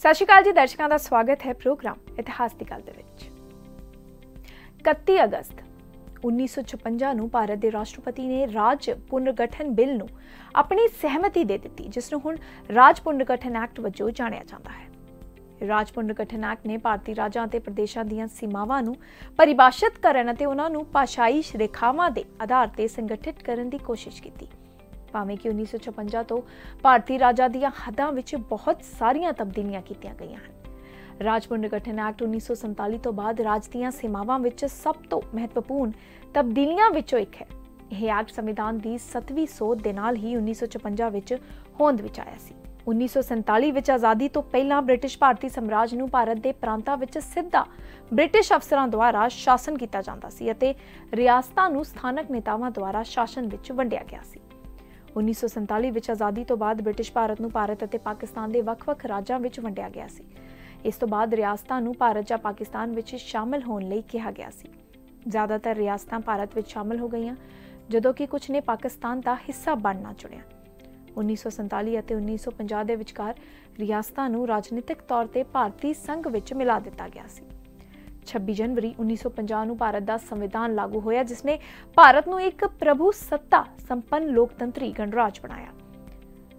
ਸਤਿ ਸ਼੍ਰੀ ਅਕਾਲ ਜੀ, ਦਰਸ਼ਕਾਂ ਦਾ ਸਵਾਗਤ ਹੈ ਪ੍ਰੋਗਰਾਮ ਇਤਿਹਾਸ ਦੀ ਗੱਲ ਦੇ ਵਿੱਚ। 31 ਅਗਸਤ 1956 ਨੂੰ ਭਾਰਤ ਦੇ ਰਾਸ਼ਟਰਪਤੀ ਨੇ ਰਾਜ ਪੁਨਰਗਠਨ ਬਿੱਲ ਨੂੰ ਆਪਣੀ ਸਹਿਮਤੀ ਦੇ ਦਿੱਤੀ, ਜਿਸ ਨੂੰ ਹੁਣ ਰਾਜ ਪੁਨਰਗਠਨ ਐਕਟ ਵਜੋਂ ਜਾਣਿਆ ਜਾਂਦਾ ਹੈ। ਰਾਜ ਪੁਨਰਗਠਨ ਐਕਟ ਨੇ ਭਾਰਤੀ ਰਾਜਾਂ ਅਤੇ ਪ੍ਰਦੇਸ਼ਾਂ ਦੀਆਂ ਸੀਮਾਵਾਂ ਨੂੰ ਪਰਿਭਾਸ਼ਿਤ ਕਰਨ ਅਤੇ ਉਹਨਾਂ ਨੂੰ ਭਾਸ਼ਾਈ ਰੇਖਾਵਾਂ ਦੇ ਆਧਾਰ ਤੇ ਸੰਗਠਿਤ ਕਰਨ ਦੀ ਕੋਸ਼ਿਸ਼ ਕੀਤੀ। ਭਾਵੇਂ ਕਿ 1956 ਤੋਂ ਭਾਰਤੀ ਰਾਜਾਂ ਦੀਆਂ ਹੱਦਾਂ ਵਿੱਚ ਬਹੁਤ ਸਾਰੀਆਂ ਤਬਦੀਲੀਆਂ ਕੀਤੀਆਂ ਗਈਆਂ ਹਨ। ਰਾਜ ਪੁਨਰਗਠਨ ਐਕਟ 1947 ਤੋਂ ਬਾਅਦ ਰਾਜ ਦੀਆਂ ਸੀਮਾਵਾਂ ਵਿੱਚ ਸਭ ਤੋਂ ਮਹੱਤਵਪੂਰਨ ਤਬਦੀਲੀਆਂ ਵਿੱਚੋਂ ਇੱਕ ਹੈ। ਇਹ ਐਕਟ ਸੰਵਿਧਾਨ ਦੀ 7ਵੀਂ ਸੋਧ ਦੇ ਨਾਲ ਹੀ 1956 ਵਿੱਚ ਹੋਂਦ ਵਿੱਚ ਆਇਆ ਸੀ। 1947 ਵਿੱਚ ਆਜ਼ਾਦੀ ਤੋਂ ਪਹਿਲਾਂ ਬ੍ਰਿਟਿਸ਼ ਭਾਰਤੀ ਸਮਰਾਜ ਨੂੰ ਭਾਰਤ ਦੇ ਪ੍ਰਾਂਤਾਂ ਵਿੱਚ ਸਿੱਧਾ ਬ੍ਰਿਟਿਸ਼ ਅਫਸਰਾਂ ਦੁਆਰਾ ਸ਼ਾਸਨ ਕੀਤਾ ਜਾਂਦਾ ਸੀ ਅਤੇ ਰਿਆਸਤਾਂ ਨੂੰ ਸਥਾਨਕ ਨੇਤਾਵਾਂ ਦੁਆਰਾ ਸ਼ਾਸਨ ਵਿੱਚ ਵੰਡਿਆ ਗਿਆ ਸੀ। 1947 ਵਿੱਚ ਆਜ਼ਾਦੀ ਤੋਂ ਬਾਅਦ ਬ੍ਰਿਟਿਸ਼ ਭਾਰਤ ਨੂੰ ਭਾਰਤ ਅਤੇ ਪਾਕਿਸਤਾਨ ਦੇ ਵੱਖ-ਵੱਖ ਰਾਜਾਂ ਵਿੱਚ ਵੰਡਿਆ ਗਿਆ ਸੀ। ਇਸ ਤੋਂ ਬਾਅਦ ਰਿਆਸਤਾਂ ਨੂੰ ਭਾਰਤ ਜਾਂ ਪਾਕਿਸਤਾਨ ਵਿੱਚ ਸ਼ਾਮਲ ਹੋਣ ਲਈ ਕਿਹਾ ਗਿਆ ਸੀ। ਜ਼ਿਆਦਾਤਰ ਰਿਆਸਤਾਂ ਭਾਰਤ ਵਿੱਚ ਸ਼ਾਮਲ ਹੋ ਗਈਆਂ, ਜਦੋਂ ਕਿ ਕੁਝ ਨੇ ਪਾਕਿਸਤਾਨ ਦਾ ਹਿੱਸਾ ਬਣਨਾ ਚੁਣਿਆ। 1947 ਅਤੇ 1950 ਦੇ ਵਿਚਕਾਰ ਰਿਆਸਤਾਂ ਨੂੰ ਰਾਜਨੀਤਿਕ ਤੌਰ ਤੇ ਭਾਰਤੀ ਸੰਘ ਵਿੱਚ ਮਿਲਾ ਦਿੱਤਾ ਗਿਆ ਸੀ। 26 ਜਨਵਰੀ 1950 ਨੂੰ ਭਾਰਤ ਦਾ ਸੰਵਿਧਾਨ ਲਾਗੂ ਹੋਇਆ, ਜਿਸ ਨੇ ਭਾਰਤ ਨੂੰ ਇੱਕ ਪ੍ਰਭੂ ਸੱਤਾ ਸੰਪੰਨ ਲੋਕਤੰਤਰੀ ਗਣਰਾਜ ਬਣਾਇਆ।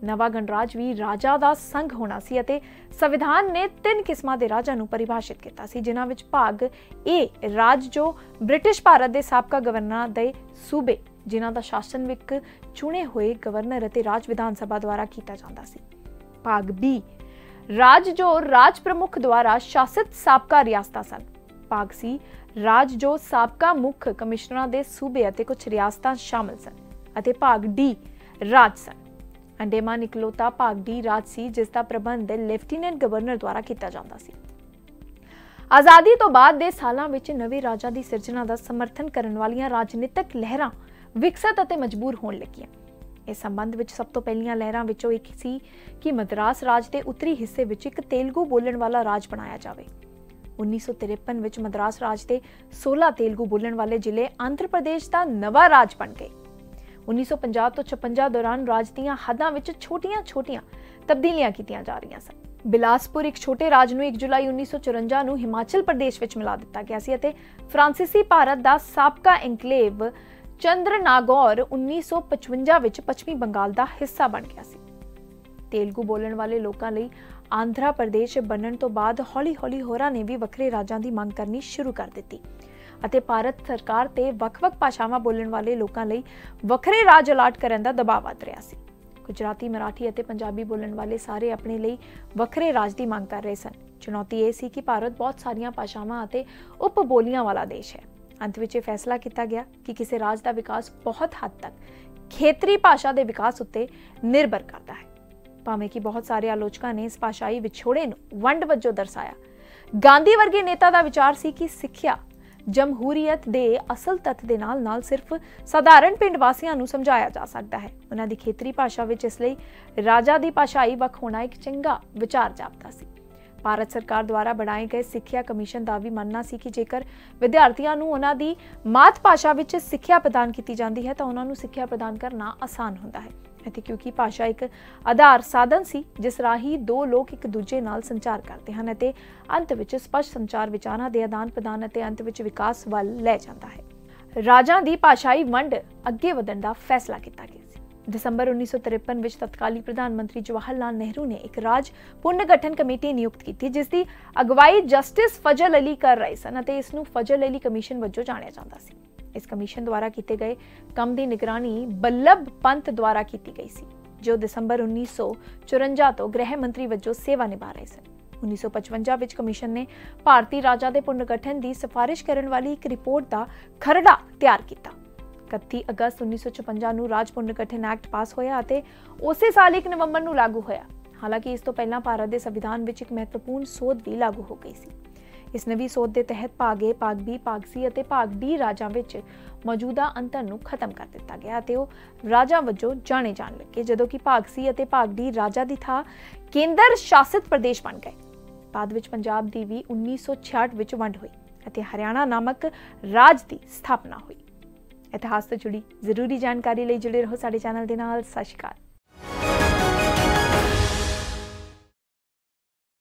ਨਵਾਂ ਗਣਰਾਜ ਵੀ ਰਾਜਾ ਦਾ ਸੰਘ ਹੋਣਾ ਸੀ ਅਤੇ ਸੰਵਿਧਾਨ ਨੇ ਤਿੰਨ ਕਿਸਮਾਂ ਦੇ ਰਾਜਾਂ ਨੂੰ ਪਰਿਭਾਸ਼ਿਤ ਕੀਤਾ ਸੀ, ਜਿਨ੍ਹਾਂ ਵਿੱਚ ਭਾਗ ਏ ਰਾਜ ਜੋ ਬ੍ਰਿਟਿਸ਼ ਭਾਰਤ ਦੇ ਸਾਬਕਾ ਗਵਰਨਰਾਂ ਦੇ ਸੂਬੇ, ਜਿਨ੍ਹਾਂ ਦਾ ਸ਼ਾਸਨ ਵਿੱਚ ਚੁਣੇ ਹੋਏ ਗਵਰਨਰ ਅਤੇ ਰਾਜ ਵਿਧਾਨ ਸਭਾ ਦੁਆਰਾ ਕੀਤਾ ਜਾਂਦਾ ਸੀ। ਭਾਗ ਬੀ ਰਾਜ ਜੋ ਰਾਜ ਪ੍ਰਮੁੱਖ ਦੁਆਰਾ ਸ਼ਾਸਿਤ ਸਾਬਕਾ ਰਿਆਸਤਾਂ ਸਨ। ਭਾਗ ਸੀ। ਰਾਜ ਜੋ ਸਾਬਕਾ ਮੁੱਖ ਕਮਿਸ਼ਨਰਾਂ ਦੇ ਸੂਬੇ ਅਤੇ ਕੁਝ ਰਿਆਸਤਾਂ ਸ਼ਾਮਲ ਸਨ ਅਤੇ ਭਾਗ ਡੀ ਰਾਜ ਸਨ। ਅੰਡੇਮਾਨ ਇਕਲੋਤਾ ਭਾਗ ਡੀ ਰਾਜ ਸੀ, ਜਿਸ ਦਾ ਪ੍ਰਬੰਧ ਲੈਫਟੀਨੈਂਟ ਗਵਰਨਰ ਦੁਆਰਾ ਕੀਤਾ ਜਾਂਦਾ ਸੀ। ਆਜ਼ਾਦੀ ਤੋਂ ਬਾਅਦ ਦੇ ਸਾਲਾਂ ਵਿੱਚ ਨਵੇਂ ਰਾਜਾਂ ਦੀ ਸਿਰਜਣਾ ਦਾ ਸਮਰਥਨ ਕਰਨ ਵਾਲੀਆਂ ਰਾਜਨੀਤਿਕ ਲਹਿਰਾਂ ਵਿਕਸਤ ਅਤੇ ਮਜਬੂਰ ਹੋਣ ਲੱਗੀਆਂ। ਇਸ ਸੰਬੰਧ ਵਿੱਚ ਸਭ ਤੋਂ ਪਹਿਲੀਆਂ ਲਹਿਰਾਂ ਵਿੱਚੋਂ ਇੱਕ ਸੀ ਕਿ ਮਦਰਾਸ ਰਾਜ ਦੇ ਉੱਤਰੀ ਹਿੱਸੇ ਵਿੱਚ ਇੱਕ ਤੇਲਗੂ ਬੋਲਣ ਵਾਲਾ ਰਾਜ ਬਣਾਇਆ ਜਾਵੇ। 1953 ਵਿੱਚ ਮਦਰਾਸ ਰਾਜ ਦੇ 16 ਤੇਲਗੂ ਬੋਲਣ ਵਾਲੇ ਜ਼ਿਲ੍ਹੇ ਆਂਧਰ ਪ੍ਰਦੇਸ਼ ਦਾ ਨਵਾਂ ਰਾਜ ਬਣ ਗਏ। 1950 ਤੋਂ 56 ਦੌਰਾਨ ਰਾਜ ਦੀਆਂ ਹੱਦਾਂ ਵਿੱਚ ਛੋਟੀਆਂ-ਛੋਟੀਆਂ ਤਬਦੀਲੀਆਂ ਕੀਤੀਆਂ ਜਾ ਰਹੀਆਂ ਸਨ। ਬਿਲਾਸਪੁਰ ਇੱਕ ਛੋਟੇ ਰਾਜ ਨੂੰ 1 ਜੁਲਾਈ 1954 ਨੂੰ ਹਿਮਾਚਲ ਪ੍ਰਦੇਸ਼ ਵਿੱਚ ਮਿਲਾ ਦਿੱਤਾ ਗਿਆ ਸੀ ਅਤੇ ਫ੍ਰਾਂਸੀਸੀ ਭਾਰਤ ਦਾ ਸਾਬਕਾ ਐਨਕਲੇਵ ਚੰਦਰਨਾਗੌਰ 1955 ਵਿੱਚ ਪੱਛਮੀ ਬੰਗਾਲ ਦਾ ਹਿੱਸਾ ਬਣ ਗਿਆ ਸੀ। ਤੇਲਗੂ ਬੋਲਣ ਵਾਲੇ ਲੋਕਾਂ ਲਈ ਆਂਧਰਾ ਪ੍ਰਦੇਸ਼ ਬਣਨ ਤੋਂ ਬਾਅਦ ਹੌਲੀ-ਹੌਲੀ ਹੋਰਾਂ ਨੇ ਵੀ ਵੱਖਰੇ ਰਾਜਾਂ ਦੀ ਮੰਗ ਕਰਨੀ ਸ਼ੁਰੂ ਕਰ ਦਿੱਤੀ। ਅਤੇ ਭਾਰਤ ਸਰਕਾਰ ਤੇ ਵੱਖ-ਵੱਖ ਭਾਸ਼ਾਵਾਂ ਬੋਲਣ ਵਾਲੇ ਲੋਕਾਂ ਲਈ ਵੱਖਰੇ ਰਾਜ ਅਲਾਟ ਕਰਨ ਦਾ ਦਬਾਅ ਵੱਧ ਰਿਹਾ ਸੀ। ਗੁਜਰਾਤੀ, ਮਰਾਠੀ ਅਤੇ ਪੰਜਾਬੀ ਬੋਲਣ ਵਾਲੇ ਸਾਰੇ ਆਪਣੇ ਲਈ ਵੱਖਰੇ ਰਾਜ ਦੀ ਮੰਗ ਕਰ ਰਹੇ ਸਨ। ਚੁਣੌਤੀ ਇਹ ਸੀ ਕਿ ਭਾਰਤ ਬਹੁਤ ਸਾਰੀਆਂ ਭਾਸ਼ਾਵਾਂ ਅਤੇ ਉਪ ਬੋਲੀਆਂ ਵਾਲਾ ਦੇਸ਼ ਹੈ। ਅੰਤ ਵਿੱਚ ਇਹ ਫੈਸਲਾ ਕੀਤਾ ਗਿਆ ਕਿ ਕਿਸੇ ਰਾਜ ਦਾ ਵਿਕਾਸ ਬਹੁਤ ਹੱਦ ਤੱਕ ਖੇਤਰੀ ਭਾਸ਼ਾ ਦੇ ਵਿਕਾਸ ਉੱਤੇ ਨਿਰਭਰ ਕਰਦਾ ਹੈ। ਭਾਵੇਂ ਕਿ ਬਹੁਤ ਸਾਰੇ ਆਲੋਚਕਾਂ ਨੇ ਇਸ ਭਾਸ਼ਾਈ ਵਿਛੋੜੇ ਨੂੰ ਵੰਡ ਵਜੋਂ ਦਰਸਾਇਆ। ਗਾਂਧੀ ਵਰਗੇ ਨੇਤਾ ਦਾ ਵਿਚਾਰ ਸੀ ਕਿ ਸਿੱਖਿਆ ਜਮਹੂਰੀਅਤ ਦੇ ਅਸਲ ਤੱਤ ਦੇ ਨਾਲ-ਨਾਲ ਸਿਰਫ ਸਧਾਰਨ ਪਿੰਡ ਵਾਸੀਆਂ ਨੂੰ ਸਮਝਾਇਆ ਜਾ ਸਕਦਾ ਹੈ। ਉਹਨਾਂ ਦੀ ਖੇਤਰੀ ਭਾਸ਼ਾ ਵਿੱਚ ਇਸ ਲਈ ਰਾਜਾ ਦੀ ਭਾਸ਼ਾਈ ਵੱਖ ਹੋਣਾ ਇੱਕ ਚੰਗਾ ਵਿਚਾਰ ਜਾਪਦਾ ਸੀ। ਭਾਰਤ ਸਰਕਾਰ ਦੁਆਰਾ ਬਣਾਏ ਗਏ ਸਿੱਖਿਆ ਕਮਿਸ਼ਨ ਦਾ ਵੀ ਮੰਨਣਾ ਸੀ ਕਿ ਜੇਕਰ ਵਿਦਿਆਰਥੀਆਂ ਨੂੰ ਉਹਨਾਂ ਦੀ ਮਾਤ ਭਾਸ਼ਾ ਵਿੱਚ ਸਿੱਖਿਆ ਪ੍ਰਦਾਨ ਕੀਤੀ ਜਾਂਦੀ ਹੈ ਤਾਂ ਉਹਨਾਂ ਨੂੰ ਸਿੱਖਿਆ ਪ੍ਰਦਾਨ ਕਰਨਾ ਆਸਾਨ ਹੁੰਦਾ ਹੈ। ਅਤੇ ਕਿਉਂਕਿ ਭਾਸ਼ਾ ਇੱਕ ਆਧਾਰ ਸਾਧਨ ਸੀ, ਜਿਸ ਰਾਹੀਂ ਦੋ ਲੋਕ ਇੱਕ ਦੂਜੇ ਨਾਲ ਸੰਚਾਰ ਕਰਦੇ ਹਨ ਅਤੇ ਅੰਤ ਵਿੱਚ ਸਪਸ਼ਟ ਸੰਚਾਰ ਵਿਚਾਰਾਂ ਦੇ ਆਦਾਨ ਪ੍ਰਦਾਨ ਅਤੇ ਅੰਤ ਵਿੱਚ ਵਿਕਾਸ ਵੱਲ ਲੈ ਜਾਂਦਾ ਹੈ। ਰਾਜਾਂ ਦੀ ਭਾਸ਼ਾਈ ਵੰਡ ਅੱਗੇ ਵਧਣ ਦਾ ਫੈਸਲਾ ਕੀਤਾ ਗਿਆ ਦਸੰਬਰ 1953 ਵਿੱਚ ਤਤਕਾਲੀ ਪ੍ਰਧਾਨ ਮੰਤਰੀ ਜਵਾਹਰ ਲਾਲ ਨਹਿਰੂ ਨੇ ਇੱਕ ਰਾਜ ਪੁਨਰਗਠਨ ਕਮੇਟੀ ਨਿਯੁਕਤ ਕੀਤੀ, ਜਿਸ ਦੀ ਅਗਵਾਈ ਜਸਟਿਸ ਫਜ਼ਲ ਅਲੀ ਕਰ ਰਹੇ ਸਨ ਅਤੇ ਇਸ ਨੂੰ ਫਜ਼ਲ ਅਲੀ ਕਮਿਸ਼ਨ ਵਜੋਂ ਜਾਣਿਆ ਜਾਂਦਾ ਸੀ। ਇਸ ਕਮਿਸ਼ਨ ਦੁਆਰਾ ਕੀਤੇ ਗਏ ਕੰਮ ਦੀ ਨਿਗਰਾਨੀ ਬੱਲਬ ਪੰਤ ਦੁਆਰਾ ਕੀਤੀ ਗਈ ਸੀ, ਜੋ ਦਸੰਬਰ 1954 ਤੋਂ ਗ੍ਰਹਿ ਮੰਤਰੀ ਵਜੋਂ ਸੇਵਾ ਨਿਭਾ ਰਹੇ ਸਨ। 1955 ਵਿੱਚ ਕਮਿਸ਼ਨ ਨੇ ਭਾਰਤੀ ਰਾਜਾ ਦੇ ਪੁਨਰਗਠਨ ਦੀ ਸਿਫਾਰਿਸ਼ ਕਰਨ ਵਾਲੀ ਇੱਕ ਰਿਪੋਰਟ ਦਾ ਖਰੜਾ ਤਿਆਰ ਕੀਤਾ। 31 ਅਗਸਤ 1956 ਨੂੰ ਰਾਜ ਪੁਨਰਗਠਨ ਐਕਟ ਪਾਸ ਹੋਇਆ ਅਤੇ ਉਸੇ ਸਾਲ 1 ਨਵੰਬਰ ਨੂੰ ਲਾਗੂ ਹੋਇਆ। ਹਾਲਾਂਕਿ ਇਸ ਤੋਂ ਪਹਿਲਾਂ ਭਾਰਤ ਦੇ ਸੰਵਿਧਾਨ ਵਿੱਚ ਇੱਕ ਮਹੱਤਵਪੂਰਨ ਸੋਧ ਵੀ ਲਾਗੂ ਹੋ ਗਈ ਸੀ। ਇਸ ਨਵੀਂ ਸੋਧ ਦੇ ਤਹਿਤ ਭਾਗ A, ਭਾਗ B, ਭਾਗ C ਅਤੇ ਭਾਗ D ਰਾਜਾਂ ਵਿੱਚ ਮੌਜੂਦਾ ਅੰਤਰ ਨੂੰ ਖਤਮ ਕਰ ਦਿੱਤਾ ਗਿਆ ਅਤੇ ਉਹ ਰਾਜਾਂ ਵਜੋਂ ਜਾਣੇ ਜਾਣ ਲੱਗੇ ਜਦੋਂ ਕਿ ਭਾਗ C ਅਤੇ ਭਾਗ D ਰਾਜਾਂ ਦੀ ਥਾਂ ਕੇਂਦਰ ਸ਼ਾਸਿਤ ਪ੍ਰਦੇਸ਼ ਬਣ ਗਏ। ਬਾਅਦ ਵਿੱਚ ਪੰਜਾਬ ਦੀ ਵੀ 1966 ਵਿੱਚ ਵੰਡ ਹੋਈ ਅਤੇ ਹਰਿਆਣਾ ਨਾਮਕ ਰਾਜ ਦੀ ਸਥਾਪਨਾ ਹੋਈ। ਇਤਿਹਾਸ ਤੋਂ ਜੁੜੀ ਜ਼ਰੂਰੀ ਜਾਣਕਾਰੀ ਲਈ ਜੁੜੇ ਰਹੋ ਸਾਡੇ ਚੈਨਲ ਦੇ ਨਾਲ। ਸਤਿ ਸ਼੍ਰੀ ਅਕਾਲ।